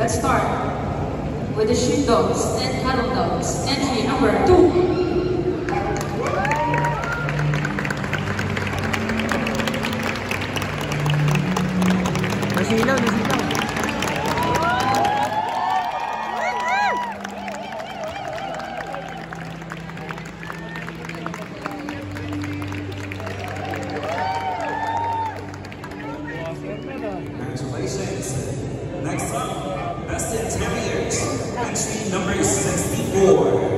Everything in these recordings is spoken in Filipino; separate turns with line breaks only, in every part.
Let's start with the shoot dogs and paddle dogs. Entry number two.
Nasilaw, nasilaw.
Braxton Terriers, entry number 64.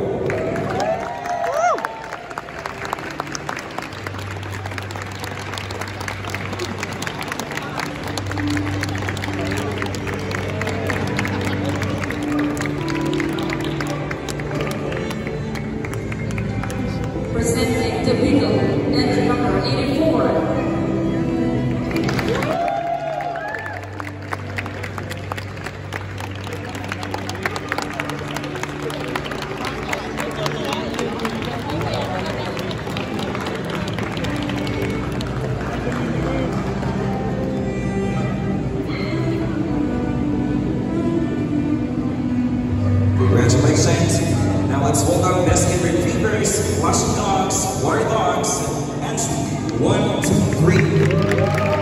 percent Now let's welcome basket retrievers, washing dogs, water dogs, and one, two, three.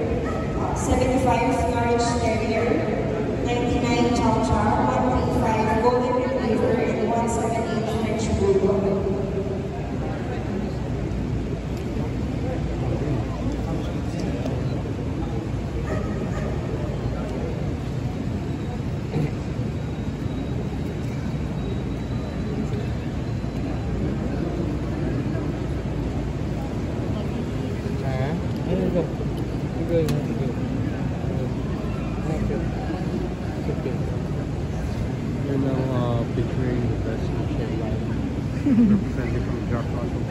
75 Marriage Terrier, 99 Chow Chow, 135 Golden Retriever, and 178 French Bulldog.
representative from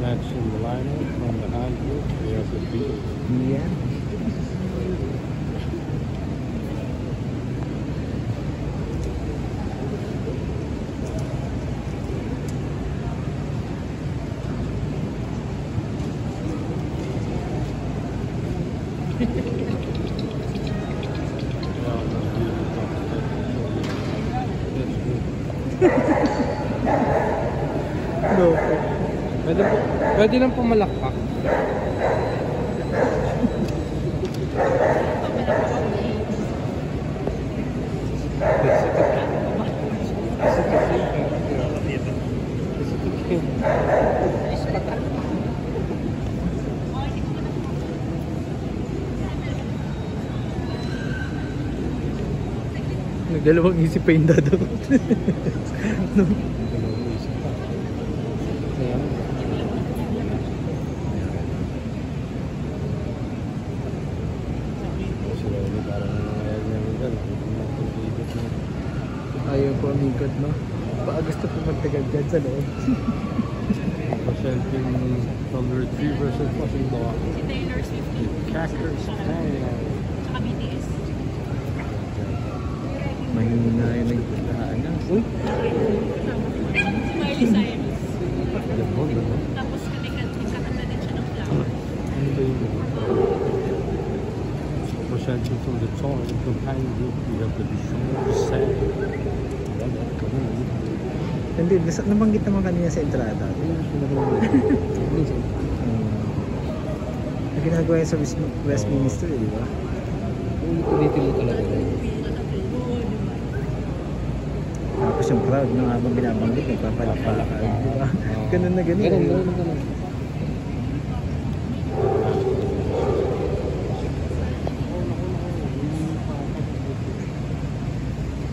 Matching the lineup from the We group, the SSB.
Yeah.
Pwede, po, pwede nang pumalakpak.
Nagdalawang isip pa yung dado.
no? Ayaw
po umikot, no? Pa gusto po magtagal dyan sa loob.
Presenting from the retriever sa Pussing Law.
Si Taylor Swift.
Crackers.
Tsaka BTS.
Mahina yung nagpuntaan ah, na. Uy!
Miley Cyrus. Tapos kami nagkakanta din siya ng flower.
Ano ba yung Masyadyo from the tall and behind you, you have the vision of
the sand. Hindi, nabanggit naman kanina sa entrada. Ang ginagawa yun sa Westminster, eh, di ba?
Tuloy-tuloy talaga.
tapos yung crowd nung habang binabanggit nagpapalakpakan di ba ganun na ganun
ganun, ganun, ganun.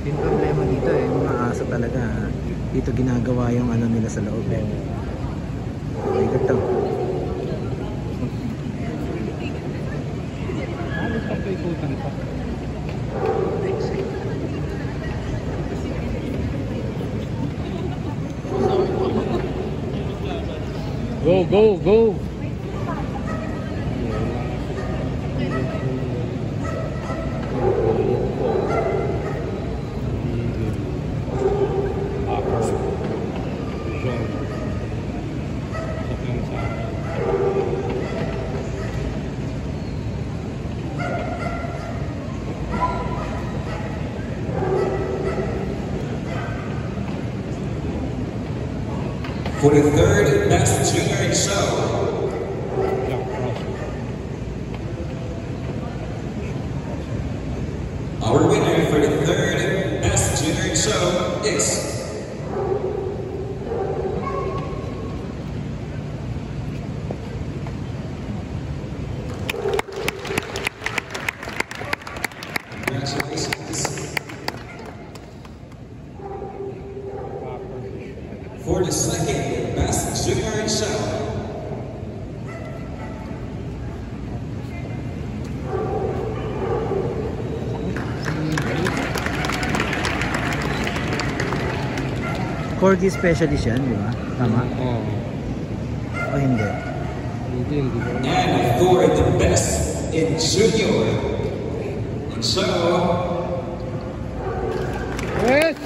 yung problema dito eh mga aso talaga ah, dito ginagawa yung ano nila sa loob eh
Go, go, go.
for the third best student.
Corgi specialist yan, di ba? Tama?
Oo.
O hindi?
Hindi, hindi
And who are the best in junior? And
so... Wait!